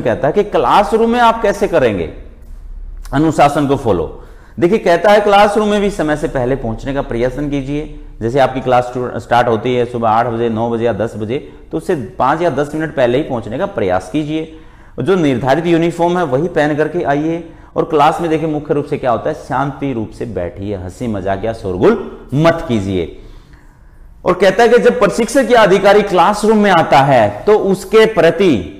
कहता है कि क्लासरूम में आप कैसे करेंगे? अनुशासन को फॉलो देखिए, कहता है क्लासरूम में भी समय से पहले पहुँचने का प्रयत्न कीजिए। जैसे आपकी क्लास स्टार्ट होती है सुबह आठ बजे, नौ बजे या दस बजे तो उससे पाँच या दस मिनट पहले ही पहुँचने का प्रयास कीजिए। जो निर्धारित यूनिफॉर्म है वही पहन करके आइए और क्लास में देखिए मुख्य रूप से क्या होता है, शांति रूप से बैठिए, हँसी मज़ाक या शोरगुल मत कीजिए। और कहता है कि जब प्रशिक्षक या अधिकारी क्लासरूम में आता है तो उसके प्रति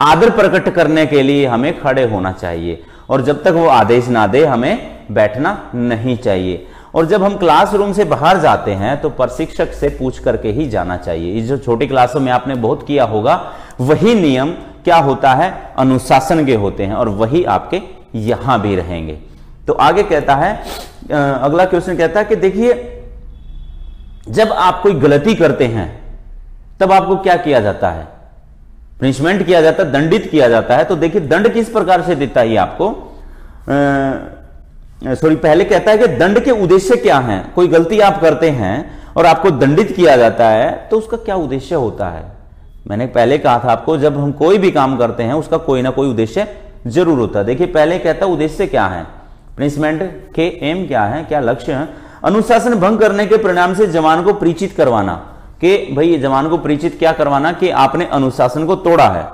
आदर प्रकट करने के लिए हमें खड़े होना चाहिए। और जब तक वो आदेश ना दे, हमें बैठना नहीं चाहिए। और जब हम क्लासरूम से बाहर जाते हैं तो प्रशिक्षक से पूछ करके ही जाना चाहिए। इस जो छोटी क्लासों में आपने बहुत किया होगा, वही नियम क्या होता है? अनुशासन के होते हैं, और वही आपके यहाँ भी रहेंगे। तो आगे कहता है अगला क्वेश्चन कहता है कि देखिए, जब आप कोई गलती करते हैं, तब आपको क्या किया जाता है? पनिशमेंट किया जाता है, दंडित किया जाता है तो देखिए दंड किस प्रकार से देता है आपको? सॉरी पहले कहता है कि दंड के उद्देश्य क्या हैं? कोई गलती आप करते हैं और आपको दंडित किया जाता है तो उसका क्या उद्देश्य होता है? मैंने पहले कहा था आपको, जब हम कोई भी काम करते हैं, उसका कोई ना कोई उद्देश्य ज़रूर होता है। देखिए, पहले कहता है उद्देश्य क्या है? पनिशमेंट के एम क्या है? क्या लक्ष्य है? अनुशासन भंग करने के परिणाम से जवान को परिचित करवाना। कि भाई जवान को परिचित क्या करवाना कि आपने अनुशासन को तोड़ा है।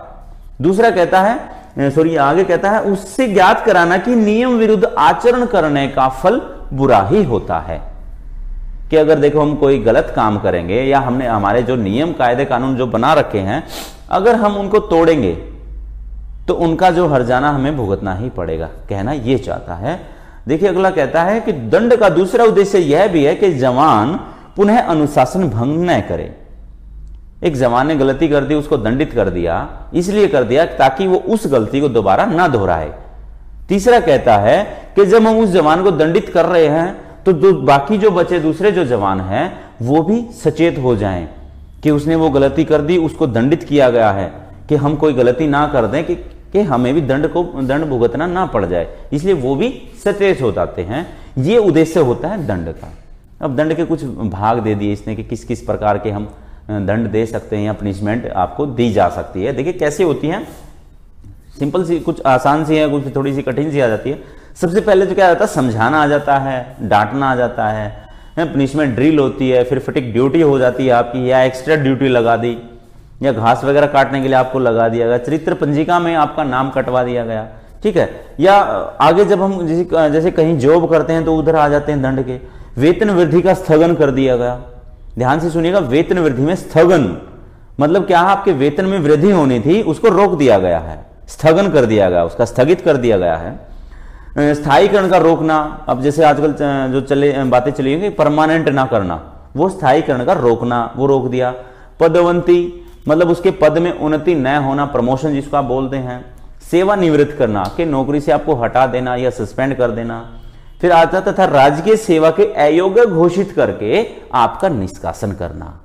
दूसरा कहता है सॉरी आगे कहता है, उससे ज्ञात कराना कि नियम विरुद्ध आचरण करने का फल बुरा ही होता है। कि अगर देखो हम कोई गलत काम करेंगे या हमने हमारे जो नियम, कायदे, कानून जो बना रखे हैं, अगर हम उनको तोड़ेंगे तो उनका जो हरजाना हमें भुगतना ही पड़ेगा। कहना यह चाहता है। देखिए अगला कहता है कि दंड का दूसरा उद्देश्य यह भी है कि जवान पुनः अनुशासन भंग न करे। एक जवान ने गलती कर दी, उसको दंडित कर दिया, इसलिए कर दिया ताकि वो उस गलती को दोबारा ना दोहराए। तीसरा कहता है कि जब हम उस जवान को दंडित कर रहे हैं तो जो बाकी जो बचे दूसरे जो जवान हैं, वो भी सचेत हो जाएँ कि उसने वो गलती कर दी, उसको दंडित किया गया है कि हम कोई गलती ना कर दें कि कि हमें भी दंड को, दंड भुगतना ना पड़ जाए। इसलिए वो भी सचेत हो जाते हैं। ये उद्देश्य होता है दंड का। अब दंड के कुछ भाग दे दिए इसने कि किस किस प्रकार के हम दंड दे सकते हैं या पनिशमेंट आपको दी जा सकती है। देखिए कैसे होती है। सिंपल सी, कुछ आसान सी है, कुछ थोड़ी सी कठिन सी आ जाती है। सबसे पहले तो क्या आ जाता है, समझाना आ जाता है, डांटना आ जाता है पनिशमेंट ड्रिल होती है, फिर फटिक ड्यूटी हो जाती है आपकी, या एक्स्ट्रा ड्यूटी लगा दी, या घास वगैरह काटने के लिए आपको लगा दिया गया, चरित्र पंजिका में आपका नाम कटवा दिया गया, ठीक है? या आगे जब हम जैसे जैसे कहीं जॉब करते हैं तो उधर आ जाते हैं दंड के। वेतन वृद्धि का स्थगन कर दिया गया। ध्यान से सुनिएगा, वेतन वृद्धि में स्थगन। मतलब क्या आपके वेतन में वृद्धि होनी थी, उसको रोक दिया गया है। स्थगन कर दिया गया, उसका स्थगित कर दिया गया है। स्थायीकरण का रोकना, अब जैसे आजकल जो चले बातें चली परमानेंट ना करना, वो स्थायीकरण का रोकना, वो रोक दिया। पदवंती मतलब उसके पद में उन्नति न होना प्रमोशन जिसको आप बोलते हैं, सेवा निवृत्त करना, कि नौकरी से आपको हटा देना या सस्पेंड कर देना। फिर आता तथा राजकीय सेवा के अयोग्य घोषित करके आपका निष्कासन करना।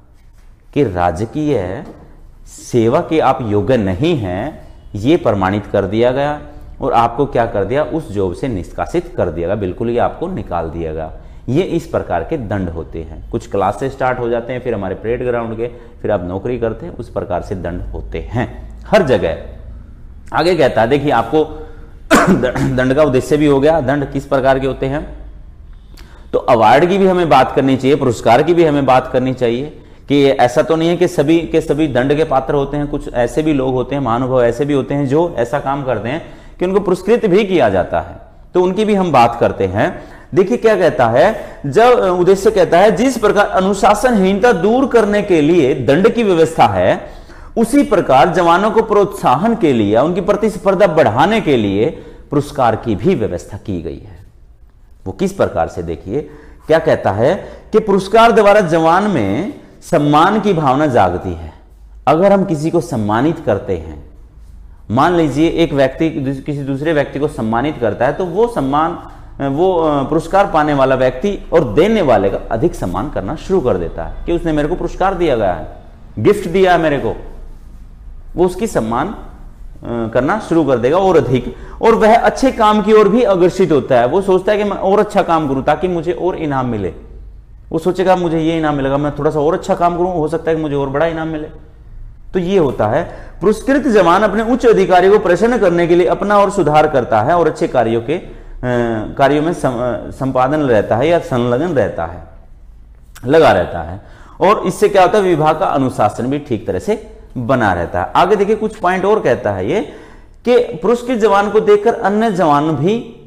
कि राजकीय सेवा के आप योग्य नहीं हैं, ये प्रमाणित कर दिया गया और आपको क्या कर दिया? उस जॉब से निष्कासित कर दिया गया। बिल्कुल ही आपको निकाल दिया गया। ये इस प्रकार के दंड होते हैं। कुछ क्लास से स्टार्ट हो जाते हैं, फिर हमारे परेड ग्राउंड के, फिर आप नौकरी करते हैं, उस प्रकार से दंड होते हैं। हर जगह। आगे कहता है, देखिए, आपको दंड का उद्देश्य भी हो गया। दंड किस प्रकार के होते हैं? तो अवार्ड की भी हमें बात करनी चाहिए, पुरस्कार की भी हमें बात करनी चाहिए कि ऐसा तो नहीं है कि सभी के सभी दंड के पात्र होते हैं। कुछ ऐसे भी लोग होते हैं, महानुभव ऐसे भी होते हैं जो ऐसा काम करते हैं कि उनको पुरस्कृत भी किया जाता है। तो उनकी भी हम बात करते हैं। देखिए क्या कहता है, जब उद्देश्य कहता है, जिस प्रकार अनुशासनहीनता दूर करने के लिए दंड की व्यवस्था है, उसी प्रकार जवानों को प्रोत्साहन के लिए, उनकी प्रतिस्पर्धा बढ़ाने के लिए पुरस्कार की भी व्यवस्था की गई है। वो किस प्रकार से देखिए, क्या कहता है कि पुरस्कार द्वारा जवान में सम्मान की भावना जागती है। अगर हम किसी को सम्मानित करते हैं, मान लीजिए एक व्यक्ति किसी दूसरे व्यक्ति को सम्मानित करता है तो वो सम्मान, वो पुरस्कार पाने वाला व्यक्ति और देने वाले का अधिक सम्मान करना शुरू कर देता है कि उसने मेरे को पुरस्कार दिया गया है, गिफ्ट दिया है मेरे को। वो उसकी सम्मान करना शुरू कर देगा और अधिक। और वह अच्छे काम की ओर भी आकर्षित होता है। वो सोचता है कि मैं और अच्छा काम करूँ ताकि मुझे और इनाम मिले। वो सोचेगा, मुझे ये इनाम मिलेगा, मैं थोड़ा सा और अच्छा काम करूँ, हो सकता है कि मुझे और बड़ा इनाम मिले। तो ये होता है। पुरस्कृत जवान अपने उच्च अधिकारी को प्रसन्न करने के लिए अपना और सुधार करता है और अच्छे कार्यों के कार्यों में संपादन रहता है या संलग्न रहता है, लगा रहता है। और इससे क्या होता है, विभाग का अनुशासन भी ठीक तरह से बना रहता है। आगे देखिए कुछ पॉइंट और कहता है ये कि पुरुष पुरस्कृत जवान को देखकर अन्य जवान भी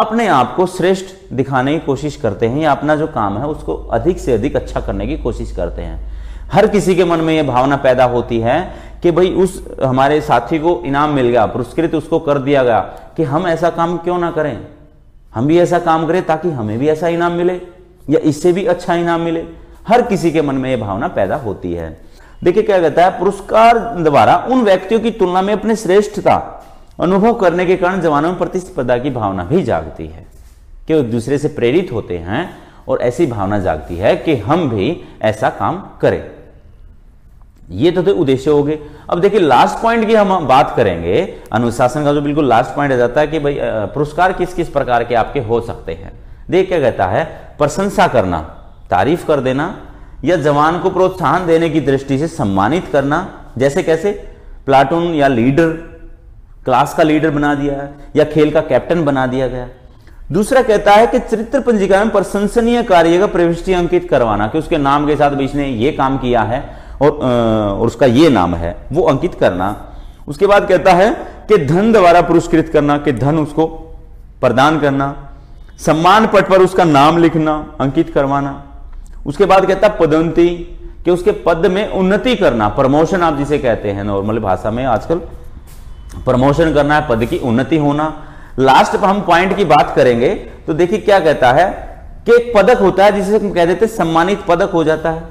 अपने आप को श्रेष्ठ दिखाने की कोशिश करते हैं या अपना जो काम है उसको अधिक से अधिक अच्छा करने की कोशिश करते हैं। हर किसी के मन में यह भावना पैदा होती है कि भाई उस हमारे साथी को इनाम मिल गया, पुरस्कृत उसको कर दिया गया कि हम ऐसा काम क्यों ना करें? हम भी ऐसा काम करें ताकि हमें भी ऐसा इनाम मिले या इससे भी अच्छा इनाम मिले। हर किसी के मन में यह भावना पैदा होती है। देखिए क्या कहता है, पुरस्कार द्वारा उन व्यक्तियों की तुलना में अपने श्रेष्ठता अनुभव करने के कारण जवानों में प्रतिस्पर्धा की भावना भी जागती है, कि एक दूसरे से प्रेरित होते हैं और ऐसी भावना जागती है कि हम भी ऐसा काम करें। ये तो थे उद्देश्य हो गए। अब देखिए लास्ट पॉइंट की हम बात करेंगे। अनुशासन का जो बिल्कुल लास्ट पॉइंट आ जाता है कि भाई पुरस्कार किस किस प्रकार के आपके हो सकते हैं। देख क्या कहता है, प्रशंसा करना, तारीफ़ कर देना या जवान को प्रोत्साहन देने की दृष्टि से सम्मानित करना जैसे कैसे? प्लाटून या लीडर क्लास का लीडर बना दिया है या खेल का कैप्टन बना दिया गया दूसरा कहता है कि चरित्र पंजिका में प्रशंसनीय कार्य का प्रविष्टि अंकित करवाना कि उसके नाम के साथ बीच ने ये काम किया है और, और उसका ये नाम है वो अंकित करना। उसके बाद कहता है कि धन द्वारा पुरस्कृत करना कि धन उसको प्रदान करना सम्मान पट पर उसका नाम लिखना अंकित करवाना। उसके बाद कहता है पदोन्नति कि उसके पद में उन्नति करना, प्रमोशन आप जिसे कहते हैं, नॉर्मल भाषा में आजकल, प्रमोशन करना है, पद की उन्नति होना। लास्ट पर हम पॉइंट की बात करेंगे तो देखिए क्या कहता है, कि एक पदक होता है जिसे हम कह देते सम्मानित पदक हो जाता है,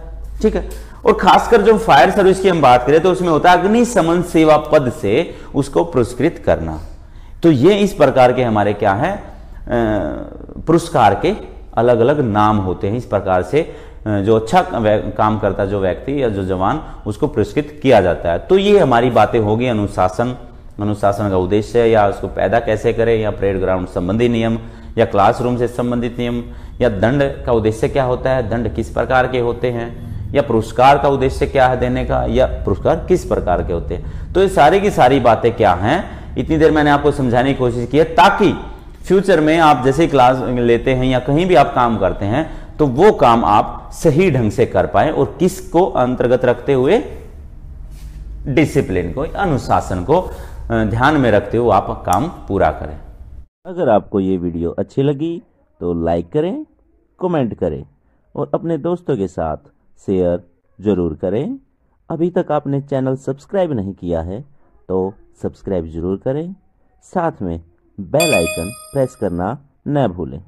ठीक है? और खासकर जो फायर सर्विस की हम बात करें तो उसमें होता है अग्निशमन सेवा पद से उसको पुरस्कृत करना। तो ये इस प्रकार के हमारे क्या है पुरस्कार के अलग अलग नाम होते हैं, इस प्रकार से जो अच्छा काम करता जो व्यक्ति या जो जवान, उसको पुरस्कृत किया जाता है। तो ये हमारी बातें होगी, अनुशासन। अनुशासन का उद्देश्य या उसको पैदा कैसे करें, या परेड ग्राउंड संबंधी नियम, या क्लासरूम से संबंधित नियम, या दंड का उद्देश्य क्या होता है, दंड किस प्रकार के होते हैं, या पुरस्कार का उद्देश्य क्या है देने का, या पुरस्कार किस प्रकार के होते हैं। तो ये सारी की सारी बातें क्या हैं, इतनी देर मैंने आपको समझाने की कोशिश की है, ताकि फ्यूचर में आप जैसे क्लास लेते हैं, या कहीं भी आप काम करते हैं तो वो काम आप सही ढंग से कर पाए और किसको अंतर्गत रखते हुए? डिसिप्लिन को, अनुशासन को ध्यान में रखते हुए आप काम पूरा करें। अगर आपको ये वीडियो अच्छी लगी तो लाइक करें, कमेंट करें और अपने दोस्तों के साथ शेयर ज़रूर करें। अभी तक आपने चैनल सब्सक्राइब नहीं किया है तो सब्सक्राइब ज़रूर करें। साथ में बेल आइकन प्रेस करना न भूलें।